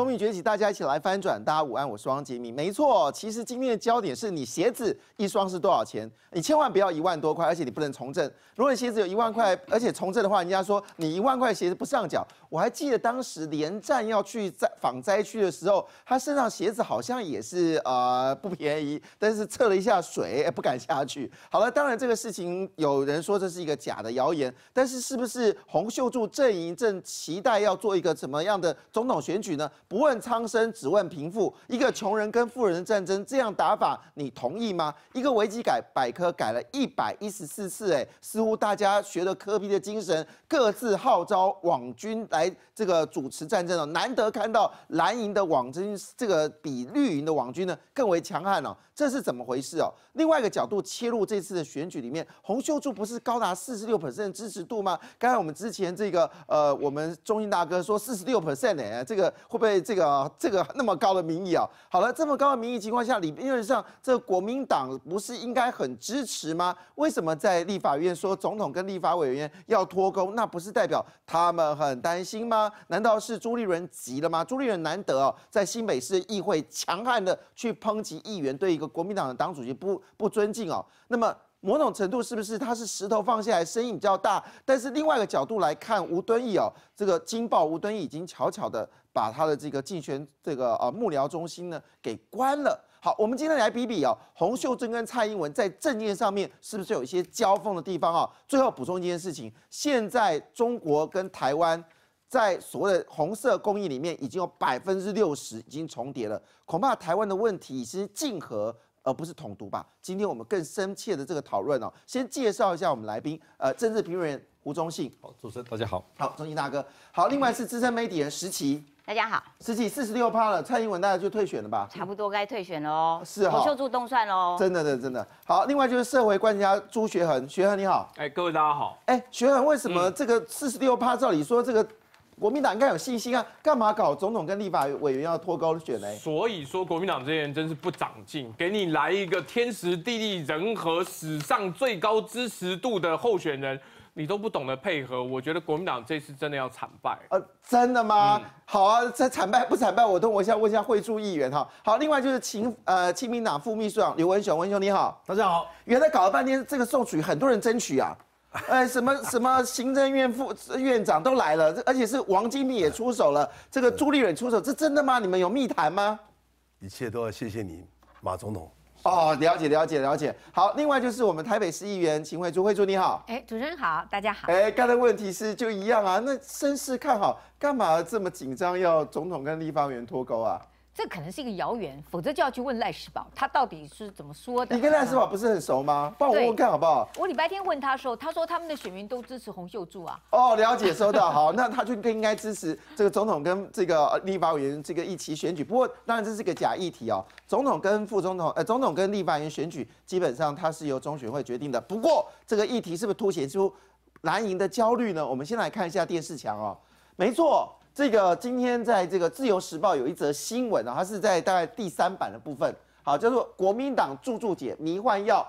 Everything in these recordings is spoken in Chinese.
公民崛起，大家一起来翻转。大家午安，我是汪杰明。没错，其实今天的焦点是你鞋子一双是多少钱？你千万不要一万多块，而且你不能从政。如果你鞋子有一万块，而且从政的话，人家说你一万块鞋子不上脚。我还记得当时连战要去灾访灾区的时候，他身上鞋子好像也是呃不便宜，但是测了一下水，不敢下去。好了，当然这个事情有人说这是一个假的谣言，但是是不是洪秀柱阵营正期待要做一个怎么样的总统选举呢？不问苍生，只问贫富，一个穷人跟富人的战争，这样打法你同意吗？一个维基改百科改了一百一十四次，哎，似乎大家学了科比的精神，各自号召网军来。这个主持战争哦，难得看到蓝营的网军这个比绿营的网军呢更为强悍哦，这是怎么回事哦？另外一个角度切入这次的选举里面，洪秀柱不是高达四十六的支持度吗？刚才我们之前这个呃，我们中信大哥说四十六 percent 呢，这个会不会这个这个那么高的民意啊？好了，这么高的民意情况下，理论上这国民党不是应该很支持吗？为什么在立法院说总统跟立法委员要脱钩？那不是代表他们很担心？吗？难道是朱立伦急了吗？朱立伦难得哦，在新北市议会强悍的去抨击议员对一个国民党的党主席不不尊敬哦。那么某种程度是不是他是石头放下来，声音比较大？但是另外一个角度来看，吴敦义哦，这个惊爆吴敦义已经悄悄的把他的这个竞选这个呃幕僚中心呢给关了。好，我们今天来比比哦，洪秀珍跟蔡英文在政见上面是不是有一些交锋的地方啊？最后补充一件事情，现在中国跟台湾。在所谓的红色供应里面，已经有百分之六十已经重叠了，恐怕台湾的问题是竞合而不是统独吧？今天我们更深切的这个讨论哦，先介绍一下我们来宾，呃，政治评论员胡忠信。好，主持人大家好。好，忠信大哥。好，另外是资深媒体人石奇。大家好。石奇四十六趴了，蔡英文大家就退选了吧？差不多该退选了哦。是哈。洪秀柱动算喽。真的的真的。好，另外就是社会观察家朱学恒，学恒你好。哎，各位大家好。哎，学恒为什么这个四十六趴？照理说这个。国民党应该有信心啊，干嘛搞总统跟立法委员要脱钩选呢？所以说国民党这些人真是不长进，给你来一个天时地利人和史上最高支持度的候选人，你都不懂得配合，我觉得国民党这次真的要惨败。呃，真的吗？好啊，这惨败不惨败，我等我一下问一下会驻议员哈。好，另外就是亲呃亲民党副秘书长刘文雄，文雄你好，大家好。原来搞了半天这个送取很多人争取啊。哎，什么什么行政院副院长都来了，而且是王金平也出手了，这个朱立伦出手，这真的吗？你们有密谈吗？一切都要谢谢你，马总统。哦，了解了解了解。好，另外就是我们台北市议员秦惠珠，惠珠你好。哎，主持人好，大家好。哎，刚才问题是就一样啊，那声势看好，干嘛这么紧张要总统跟立法委员脱钩啊？这可能是一个谣言，否则就要去问赖世宝，他到底是怎么说的？你跟赖世宝不是很熟吗？帮我问问看好不好？我礼拜天问他的时候，他说他们的选民都支持洪秀柱啊。哦，了解，收到。好，那他就更应该支持这个总统跟这个立法委员这个一起选举。不过，当然这是个假议题哦。总统跟副总统，呃，总统跟立法委员选举，基本上它是由中选会决定的。不过，这个议题是不是凸显出蓝营的焦虑呢？我们先来看一下电视墙哦。没错。这个今天在这个《自由时报》有一则新闻啊，它是在大概第三版的部分，好，叫做“国民党助助解迷幻药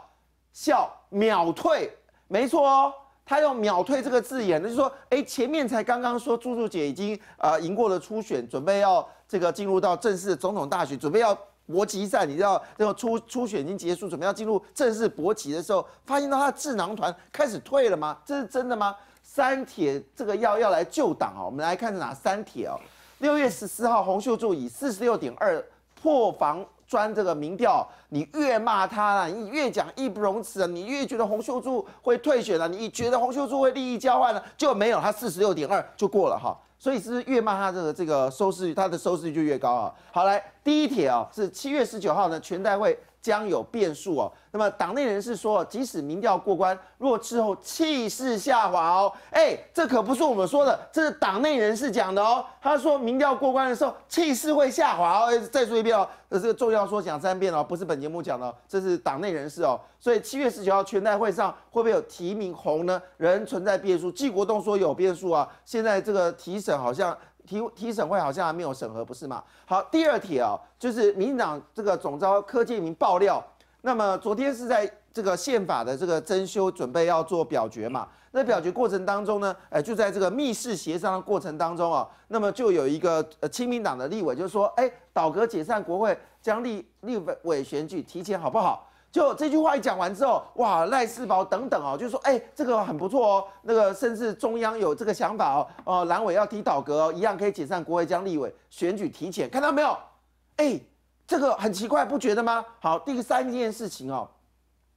效秒退”，没错哦，他用“秒退”这个字眼，就是说，哎，前面才刚刚说助助解已经呃赢过了初选，准备要这个进入到正式的总统大选，准备要搏击赛，你知道这个初初选已经结束，准备要进入正式搏击的时候，发现到他的智囊团开始退了吗？这是真的吗？三铁这个要要来救党哦，我们来看是哪三铁哦。六月十四号，洪秀柱以四十六点二破防专这个民调，你越骂他了，你越讲义不容辞啊，你越觉得洪秀柱会退选了，你觉得洪秀柱会利益交换了，就没有他四十六点二就过了哈。所以是越骂他这个这个收视率，他的收视率就越高啊。好来，第一帖哦，是七月十九号呢，全代会将有变数哦。那么党内人士说，即使民调过关，若之后气势下滑哦，哎，这可不是我们说的，这是党内人士讲的哦。他说民调过关的时候气势会下滑哦。再说一遍哦，这个重要说讲三遍哦，不是本节目讲的，这是党内人士哦。所以七月十九号全代会上会不会有提名红呢？仍存在变数。季国栋说有变数啊，现在这个提审好像提提审会好像还没有审核，不是吗？好，第二题啊，就是民进党这个总召柯建明爆料。那么昨天是在这个宪法的这个增修准备要做表决嘛。那表决过程当中呢，哎，就在这个密室协商的过程当中啊，那么就有一个呃亲民党的立委就说，哎，倒戈解散国会，将立立委选举提前好不好？就这句话一讲完之后，哇，赖世宝等等哦，就说，哎，这个很不错哦，那个甚至中央有这个想法哦，哦，蓝委要提倒阁哦，一样可以解散国会，将立委选举提前，看到没有？哎，这个很奇怪，不觉得吗？好，第三件事情哦。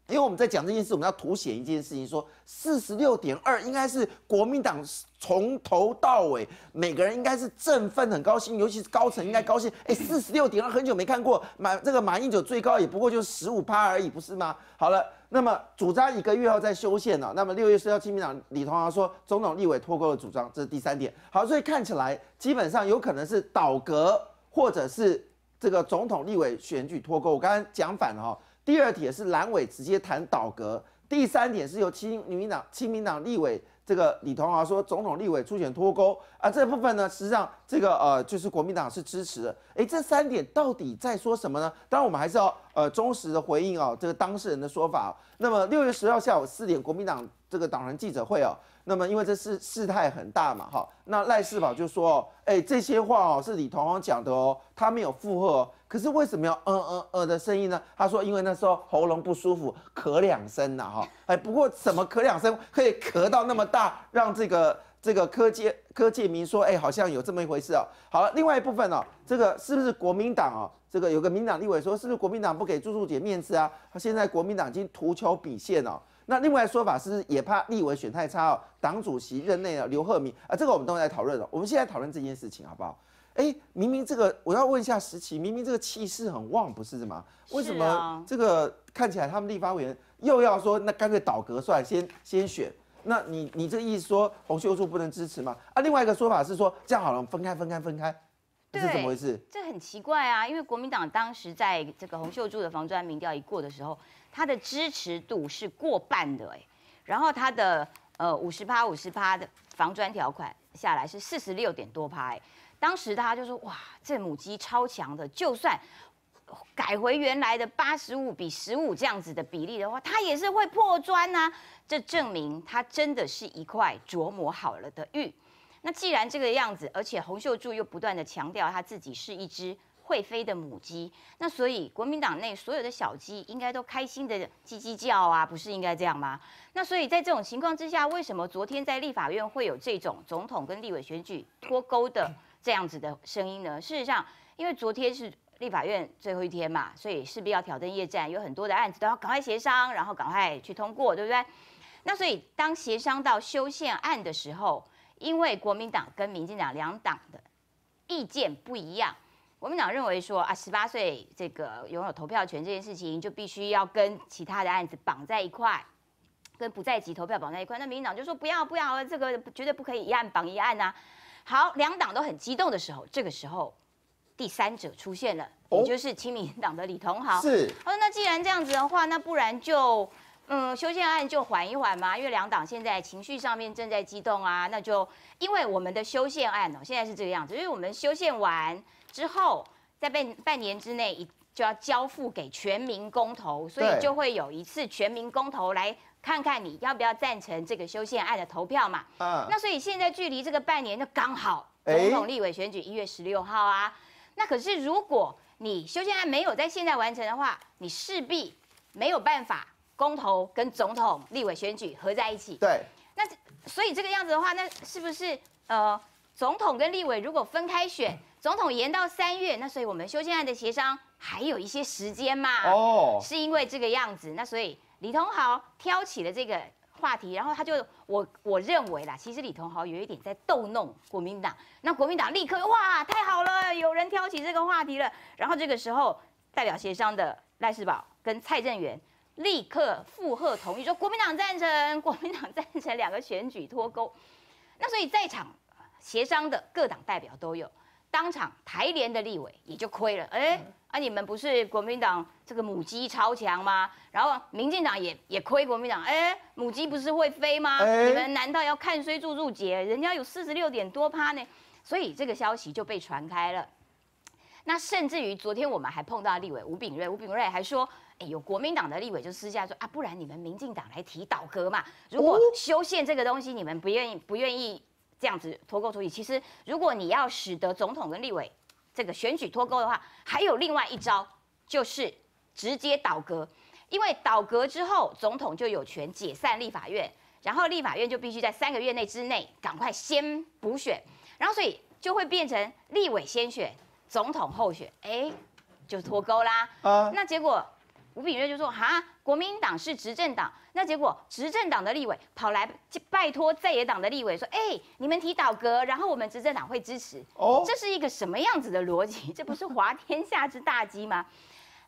因为我们在讲这件事，我们要凸显一件事情，说四十六点二应该是国民党从头到尾每个人应该是振奋很高兴，尤其是高层应该高兴。哎，四十六点二很久没看过，马这个马英九最高也不过就是十五趴而已，不是吗？好了，那么主张一个月后再修宪了。那么六月四号，亲民党李同豪说总统立委脱钩的主张，这是第三点。好，所以看起来基本上有可能是倒阁，或者是这个总统立委选举脱钩。我刚刚讲反了哈。第二点是蓝委直接谈倒阁，第三点是由亲民党亲民党立委这个李同华说总统立委出选脱钩啊，这部分呢实际上这个呃就是国民党是支持的，哎，这三点到底在说什么呢？当然我们还是要呃忠实的回应哦这个当事人的说法。那么六月十号下午四点，国民党这个党人记者会哦。那么，因为这事事态很大嘛，哈，那赖世宝就说，哎，这些话哦是李同煌讲的哦，他没有附和，可是为什么要嗯嗯嗯的声音呢？他说，因为那时候喉咙不舒服，咳两声呐，哈，哎，不过怎么咳两声可以咳到那么大，让这个这个柯介柯介民说，哎，好像有这么一回事哦。好了，另外一部分哦，这个是不是国民党哦？这个有个民党立委说，是不是国民党不给朱树姐面子啊？他现在国民党已经图求比线哦。那另外说法是也怕立委选太差哦，党主席任内的刘鹤明啊，这个我们都在讨论了。我们现在讨论这件事情好不好？哎，明明这个我要问一下石奇，明明这个气势很旺，不是吗？为什么这个看起来他们立法委员又要说那干脆倒阁算先先选？那你你这个意思说洪秀柱不能支持吗？啊，另外一个说法是说这样好了，分开分开分开，这是怎么回事？这很奇怪啊，因为国民党当时在这个洪秀柱的防专民调一过的时候。他的支持度是过半的哎，然后他的呃五十趴五十趴的防砖条款下来是四十六点多趴哎，当时他就说哇这母鸡超强的，就算改回原来的八十五比十五这样子的比例的话，它也是会破砖呐，这证明它真的是一块琢磨好了的玉。那既然这个样子，而且洪秀柱又不断的强调他自己是一只。会飞的母鸡，那所以国民党内所有的小鸡应该都开心的叽叽叫啊，不是应该这样吗？那所以在这种情况之下，为什么昨天在立法院会有这种总统跟立委选举脱钩的这样子的声音呢？事实上，因为昨天是立法院最后一天嘛，所以势必要挑灯夜战，有很多的案子都要赶快协商，然后赶快去通过，对不对？那所以当协商到修宪案的时候，因为国民党跟民进党两党的意见不一样。国民党认为说啊，十八岁这个拥有投票权这件事情，就必须要跟其他的案子绑在一块，跟不在籍投票绑在一块。那民进党就说不要不要，这个绝对不可以一案绑一案呐。好，两党都很激动的时候，这个时候第三者出现了，也就是亲民党的李同豪。是。他说那既然这样子的话，那不然就嗯修宪案就缓一缓嘛，因为两党现在情绪上面正在激动啊。那就因为我们的修宪案哦，现在是这个样子，因为我们修宪完。之后，在半半年之内，一就要交付给全民公投，所以就会有一次全民公投来看看你要不要赞成这个修宪案的投票嘛。嗯。那所以现在距离这个半年就刚好总统立委选举一月十六号啊。那可是如果你修宪案没有在现在完成的话，你势必没有办法公投跟总统立委选举合在一起。对。那所以这个样子的话，那是不是呃总统跟立委如果分开选？总统延到三月，那所以我们修宪案的协商还有一些时间嘛？哦，是因为这个样子，那所以李同豪挑起了这个话题，然后他就我我认为啦，其实李同豪有一点在逗弄国民党，那国民党立刻哇太好了，有人挑起这个话题了，然后这个时候代表协商的赖世宝跟蔡正元立刻附和同意说国民党赞成，国民党赞成两个选举脱钩，那所以在场协商的各党代表都有。当场台联的立委也就亏了，哎，啊你们不是国民党这个母鸡超强吗？然后民进党也也亏国民党，哎，母鸡不是会飞吗？你们难道要看衰注注解？人家有四十六点多趴呢，所以这个消息就被传开了。那甚至于昨天我们还碰到立委吴炳瑞，吴炳瑞还说，哎，有国民党的立委就私下说啊，不然你们民进党来提倒戈嘛？如果修宪这个东西你们不愿意，不愿意这样子脱钩处理，其实如果你要使得总统跟立委这个选举脱钩的话，还有另外一招，就是直接倒阁，因为倒阁之后，总统就有权解散立法院，然后立法院就必须在三个月内之内赶快先补选，然后所以就会变成立委先选。总统候选，哎，就脱钩啦。啊，那结果吴炳瑞就说：哈，国民党是执政党。那结果执政党的立委跑来拜托在野党的立委说：哎，你们提倒阁，然后我们执政党会支持。哦，这是一个什么样子的逻辑？这不是滑天下之大稽吗？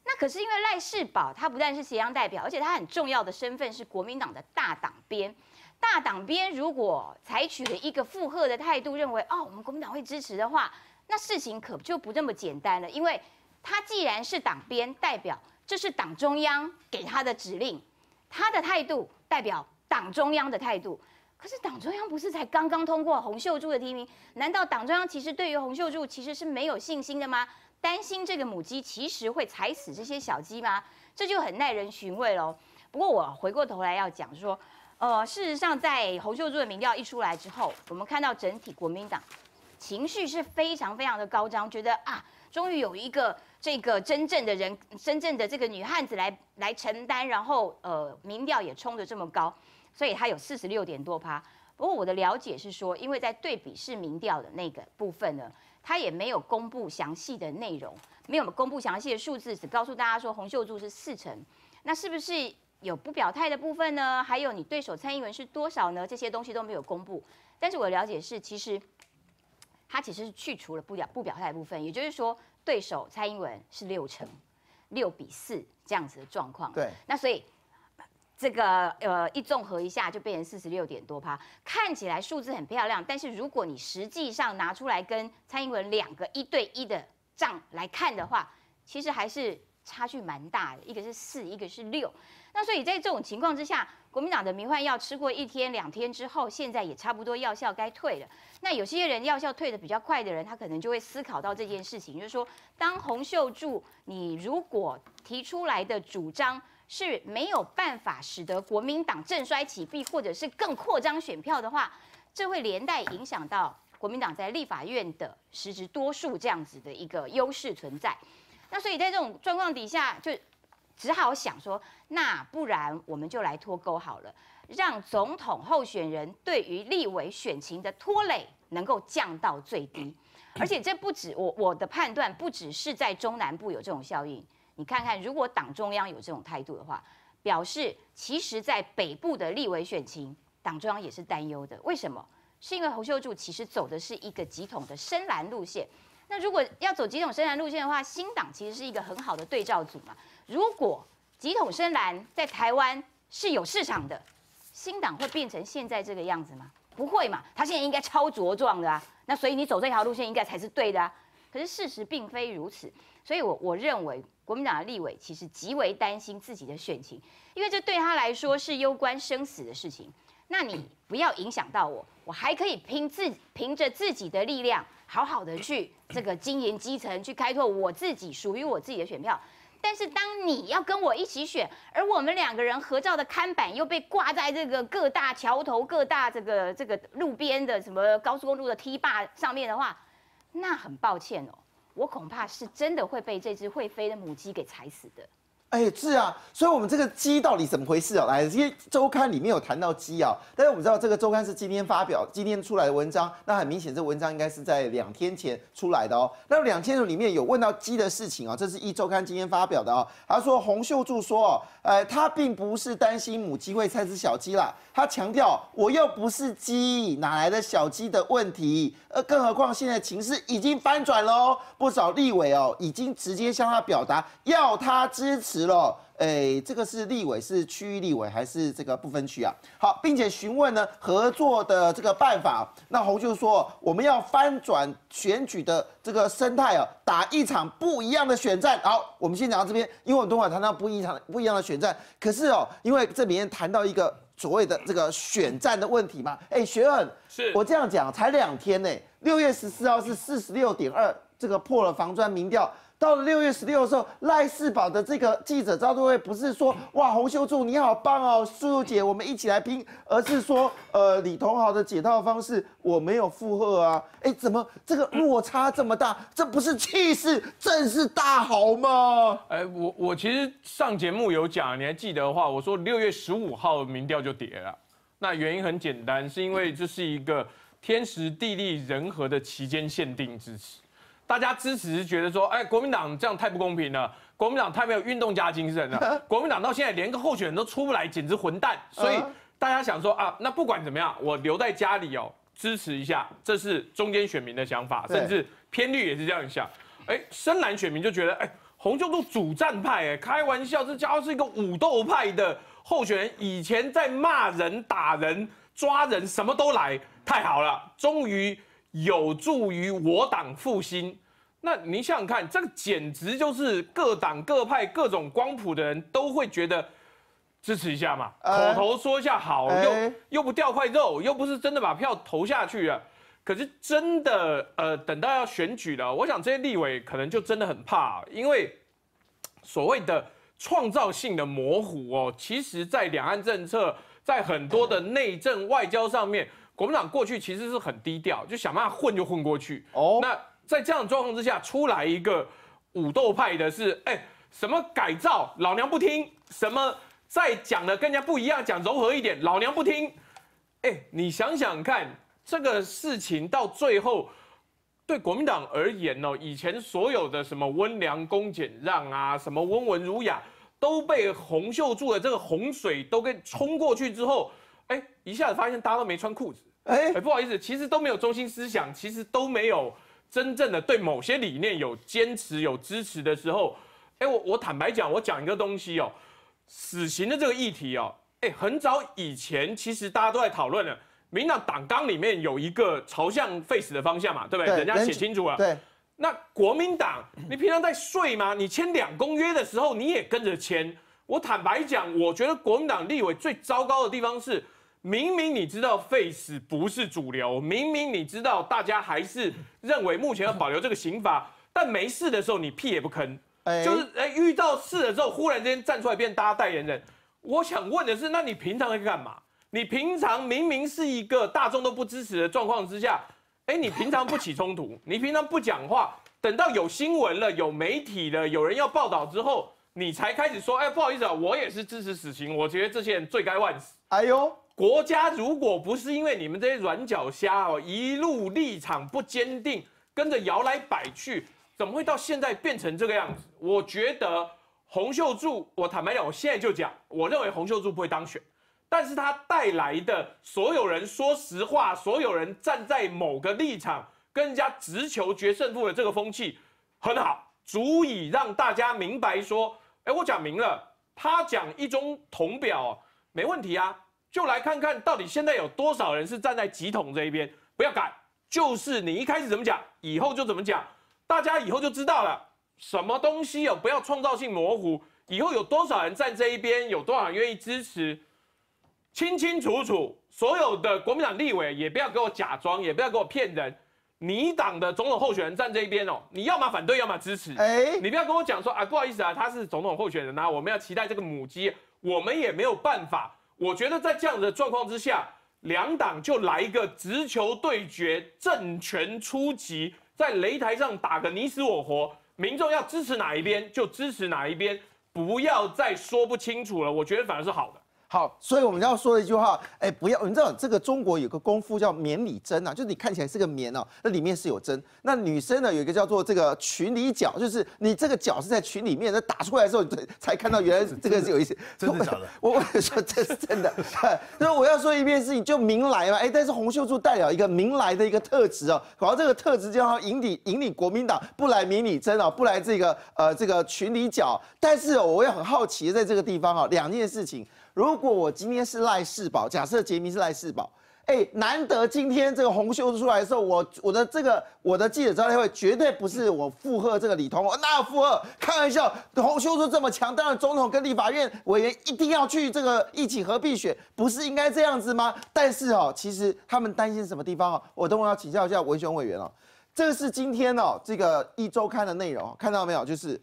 那可是因为赖世宝他不但是协商代表，而且他很重要的身份是国民党的大党编。大党编如果采取了一个附和的态度，认为哦，我们国民党会支持的话。那事情可就不这么简单了，因为他既然是党编代表，这是党中央给他的指令，他的态度代表党中央的态度。可是党中央不是才刚刚通过洪秀柱的提名？难道党中央其实对于洪秀柱其实是没有信心的吗？担心这个母鸡其实会踩死这些小鸡吗？这就很耐人寻味喽。不过我回过头来要讲说，呃，事实上在洪秀柱的民调一出来之后，我们看到整体国民党。情绪是非常非常的高涨，觉得啊，终于有一个这个真正的人，真正的这个女汉子来来承担，然后呃，民调也冲得这么高，所以她有四十六点多趴。不过我的了解是说，因为在对比式民调的那个部分呢，他也没有公布详细的内容，没有公布详细的数字，只告诉大家说洪秀柱是四成。那是不是有不表态的部分呢？还有你对手蔡英文是多少呢？这些东西都没有公布。但是我了解是其实。他其实是去除了不表不表态部分，也就是说，对手蔡英文是六成，六比四这样子的状况。对，那所以这个呃一综合一下，就变成四十六点多趴，看起来数字很漂亮。但是如果你实际上拿出来跟蔡英文两个一对一的账来看的话，其实还是差距蛮大的，一个是四，一个是六。那所以在这种情况之下，国民党的迷幻药吃过一天两天之后，现在也差不多药效该退了。那有些人药效退的比较快的人，他可能就会思考到这件事情，就是说，当洪秀柱你如果提出来的主张是没有办法使得国民党振衰起弊，或者是更扩张选票的话，这会连带影响到国民党在立法院的实质多数这样子的一个优势存在。那所以在这种状况底下，就。只好想说，那不然我们就来脱钩好了，让总统候选人对于立委选情的拖累能够降到最低。而且这不止我我的判断，不只是在中南部有这种效应。你看看，如果党中央有这种态度的话，表示其实在北部的立委选情，党中央也是担忧的。为什么？是因为侯秀柱其实走的是一个集统的深蓝路线。那如果要走几种深蓝路线的话，新党其实是一个很好的对照组嘛。如果几统深蓝在台湾是有市场的，新党会变成现在这个样子吗？不会嘛，他现在应该超茁壮的啊。那所以你走这条路线应该才是对的啊。可是事实并非如此，所以我我认为国民党的立委其实极为担心自己的选情，因为这对他来说是攸关生死的事情。那你不要影响到我，我还可以凭自凭着自己的力量，好好的去这个经营基层，去开拓我自己属于我自己的选票。但是当你要跟我一起选，而我们两个人合照的看板又被挂在这个各大桥头、各大这个这个路边的什么高速公路的梯坝上面的话，那很抱歉哦，我恐怕是真的会被这只会飞的母鸡给踩死的。哎，是啊，所以我们这个鸡到底怎么回事啊？来，因为周刊里面有谈到鸡啊，但是我们知道这个周刊是今天发表、今天出来的文章，那很明显这文章应该是在两天前出来的哦。那两天里面有问到鸡的事情啊，这是一周刊今天发表的哦。他说洪秀柱说，呃，他并不是担心母鸡会踩死小鸡啦，他强调我又不是鸡，哪来的小鸡的问题？呃，更何况现在情势已经翻转喽，不少立委哦已经直接向他表达要他支持。了，哎，这个是立委，是区域立委还是这个不分区啊？好，并且询问呢合作的这个办法。那洪就说，我们要翻转选举的这个生态啊，打一场不一样的选战。好，我们先讲到这边，因为我们等会谈到不一场不一样的选战。可是哦，因为这里面谈到一个所谓的这个选战的问题嘛，哎，学恩，是我这样讲才两天呢，六月十四号是四十六点二。这个破了防专民调。到了六月十六的时候，赖世宝的这个记者招待会不是说哇洪秀柱你好棒哦，素素姐我们一起来拼，而是说呃李同豪的解套方式我没有附和啊，哎怎么这个落差这么大？这不是气势，正是大好吗？哎，我我其实上节目有讲，你还记得的话，我说六月十五号民调就跌了，那原因很简单，是因为这是一个天时地利人和的期间限定支持。大家支持是觉得说，哎，国民党这样太不公平了，国民党太没有运动家精神了，国民党到现在连个候选人都出不来，简直混蛋。所以大家想说啊，那不管怎么样，我留在家里哦，支持一下，这是中间选民的想法，甚至偏绿也是这样想。哎，深蓝选民就觉得，哎，洪秀柱主战派，哎，开玩笑，这家伙是一个武斗派的候选人，以前在骂人、打人、抓人，什么都来，太好了，终于。有助于我党复兴，那您想想看，这个简直就是各党各派各种光谱的人都会觉得支持一下嘛，口头说一下好，又又不掉块肉，又不是真的把票投下去了。可是真的，呃，等到要选举了，我想这些立委可能就真的很怕，因为所谓的创造性的模糊哦，其实在两岸政策，在很多的内政外交上面。国民党过去其实是很低调，就想办法混就混过去。哦，那在这样的状况之下，出来一个武斗派的是，哎，什么改造老娘不听，什么再讲的跟人家不一样，讲柔和一点，老娘不听。哎，你想想看，这个事情到最后，对国民党而言哦，以前所有的什么温良恭俭让啊，什么温文儒雅，都被洪秀柱的这个洪水都给冲过去之后。哎，一下子发现大家都没穿裤子，哎，不好意思，其实都没有中心思想，其实都没有真正的对某些理念有坚持、有支持的时候，哎，我我坦白讲，我讲一个东西哦，死刑的这个议题哦，哎，很早以前其实大家都在讨论了，民党党纲里面有一个朝向废死的方向嘛，对不对？人家写清楚了。对。那国民党，你平常在睡吗？你签两公约的时候，你也跟着签。我坦白讲，我觉得国民党立委最糟糕的地方是。明明你知道 face 不是主流，明明你知道大家还是认为目前要保留这个刑法，但没事的时候你屁也不吭，就是哎遇到事了之后忽然间站出来变大家代言人。我想问的是，那你平常在干嘛？你平常明明是一个大众都不支持的状况之下，哎，你平常不起冲突，你平常不讲话，等到有新闻了、有媒体了、有人要报道之后，你才开始说，哎，不好意思啊，我也是支持死刑，我觉得这些人罪该万死。哎呦。国家如果不是因为你们这些软脚虾哦，一路立场不坚定，跟着摇来摆去，怎么会到现在变成这个样子？我觉得洪秀柱，我坦白讲，我现在就讲，我认为洪秀柱不会当选，但是他带来的所有人说实话，所有人站在某个立场跟人家直球决胜负的这个风气很好，足以让大家明白说，哎，我讲明了，他讲一中同表没问题啊。就来看看到底现在有多少人是站在集统这一边，不要改，就是你一开始怎么讲，以后就怎么讲，大家以后就知道了，什么东西哦，不要创造性模糊，以后有多少人站这一边，有多少人愿意支持，清清楚楚，所有的国民党立委也不要给我假装，也不要给我骗人，你党的总统候选人站这一边哦，你要么反对，要么支持，哎，你不要跟我讲说啊，不好意思啊，他是总统候选人啊，我们要期待这个母鸡，我们也没有办法。我觉得在这样的状况之下，两党就来一个直球对决，政权出击，在擂台上打个你死我活，民众要支持哪一边就支持哪一边，不要再说不清楚了。我觉得反而是好的。好，所以我们要说的一句话，哎，不要，你知道这个中国有个功夫叫棉里针啊，就是你看起来是个棉哦，那里面是有针。那女生呢有一个叫做这个裙里脚，就是你这个脚是在裙里面，那打出来之后才看到原来这个是有意思 真的假的？我我说这是真的。那我要说一遍事情，就明来嘛，哎，但是洪秀柱代表一个明来的一个特质哦，然后这个特质就要引领引领国民党不来棉里针哦，不来这个呃这个裙里脚。但是我也很好奇，在这个地方啊，两件事情。如果我今天是赖世宝，假设杰明是赖世宝，哎，难得今天这个红秀柱出来的时候，我我的这个我的记者招待会绝对不是我附和这个李同，哪有附和？开玩笑，红秀出这么强，当然总统跟立法院委员一定要去这个一起合并选，不是应该这样子吗？但是哦，其实他们担心什么地方哦？我等会要请教一下文雄委员哦。这个是今天哦，这个一周刊的内容，看到没有？就是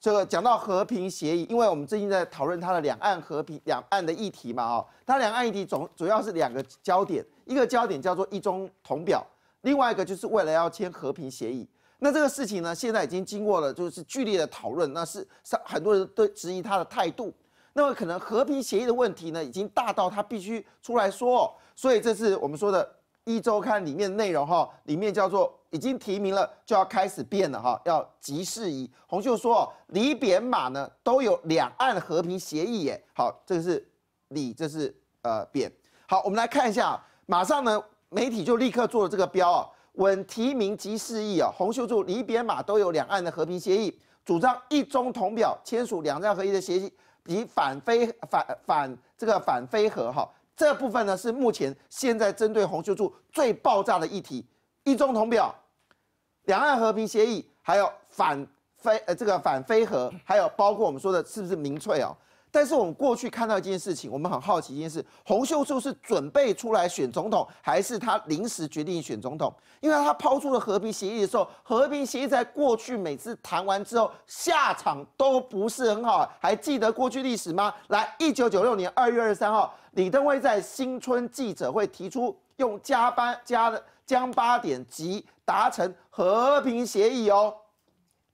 这个讲到和平协议，因为我们最近在讨论它的两岸和平、两岸的议题嘛，哦，它两岸议题总主要是两个焦点，一个焦点叫做一中同表，另外一个就是为了要签和平协议。那这个事情呢，现在已经经过了就是剧烈的讨论，那是上很多人都质疑他的态度。那么可能和平协议的问题呢，已经大到他必须出来说，所以这是我们说的。一周刊里面内容哈，里面叫做已经提名了，就要开始变了哈，要急事宜。洪秀说，李扁马呢都有两岸和平协议耶。好，这个是李，这是呃扁。好，我们来看一下，马上呢媒体就立刻做了这个标啊，稳提名急事宜啊。洪秀柱、李扁马都有两岸的和平协议，主张一中同表，签署两岸合一的协议，以反非反反这个反非和哈。这部分呢是目前现在针对洪秀柱最爆炸的议题，一中同表、两岸和平协议，还有反非呃这个反非核，还有包括我们说的是不是民粹哦？但是我们过去看到一件事情，我们很好奇一件事：洪秀柱是准备出来选总统，还是他临时决定选总统？因为他抛出了和平协议的时候，和平协议在过去每次谈完之后下场都不是很好。还记得过去历史吗？来，一九九六年二月二十三号，李登辉在新春记者会提出用加班加的将八点即达成和平协议哦。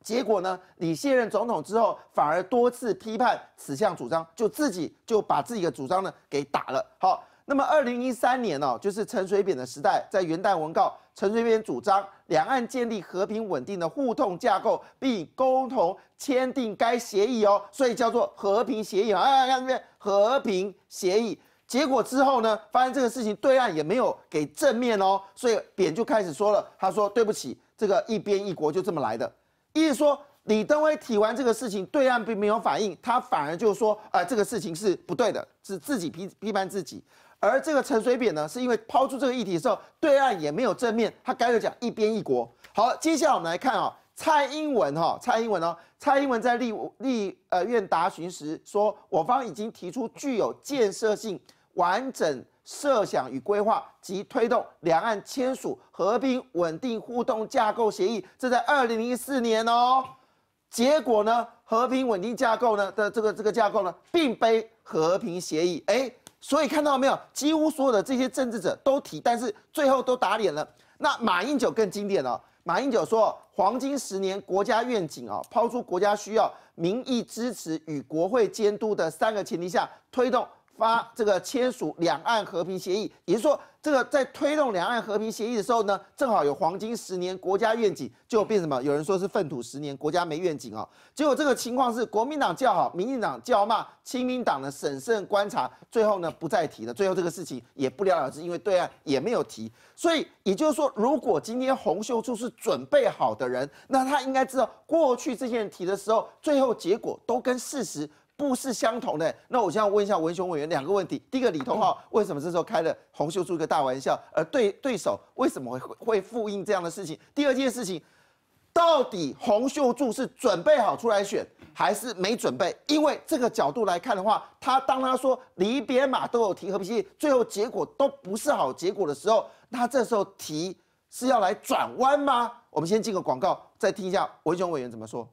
结果呢？李卸任总统之后，反而多次批判此项主张，就自己就把自己的主张呢给打了。好，那么二零一三年哦，就是陈水扁的时代，在元旦文告，陈水扁主张两岸建立和平稳定的互动架构，并共同签订该协议哦，所以叫做和平协议啊。看这边和平协议。结果之后呢，发现这个事情对岸也没有给正面哦，所以扁就开始说了，他说对不起，这个一边一国就这么来的。意思说，李登辉提完这个事情，对岸并没有反应，他反而就说，呃，这个事情是不对的，是自己批批判自己。而这个陈水扁呢，是因为抛出这个议题的时候，对岸也没有正面，他干脆讲一边一国。好，接下来我们来看啊，蔡英文哈，蔡英文哦，蔡英文在立立呃院答询时说，我方已经提出具有建设性、完整。设想与规划及推动两岸签署和平稳定互动架构协议，这在二零零四年哦。结果呢，和平稳定架构呢的这个这个架构呢，并非和平协议。哎，所以看到没有，几乎所有的这些政治者都提，但是最后都打脸了。那马英九更经典了，马英九说，黄金十年国家愿景啊，抛出国家需要、民意支持与国会监督的三个前提下推动。发这个签署两岸和平协议，也就是说，这个在推动两岸和平协议的时候呢，正好有黄金十年国家愿景，就变什么？有人说是粪土十年，国家没愿景哦。结果这个情况是国民党叫好，民进党叫骂，亲民党呢审慎观察，最后呢不再提了。最后这个事情也不了了之，因为对岸也没有提。所以也就是说，如果今天洪秀柱是准备好的人，那他应该知道过去这些人提的时候，最后结果都跟事实。不是相同的。那我现在问一下文雄委员两个问题：第一个，李同浩为什么这时候开了洪秀柱一个大玩笑？而对对手为什么会 会复印这样的事情？第二件事情，到底洪秀柱是准备好出来选，还是没准备？因为这个角度来看的话，他当他说离别马都有提和平协议，最后结果都不是好结果的时候，他这时候提是要来转弯吗？我们先进个广告，再听一下文雄委员怎么说。